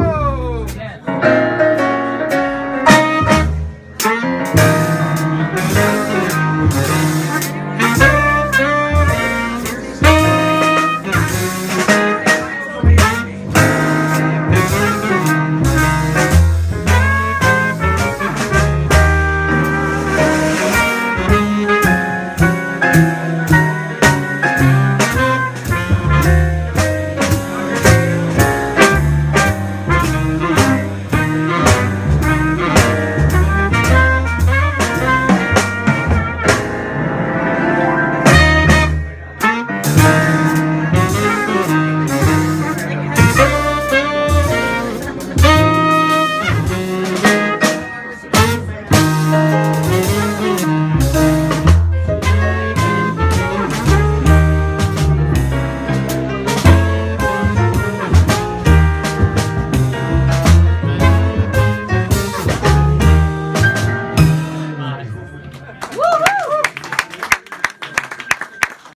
go!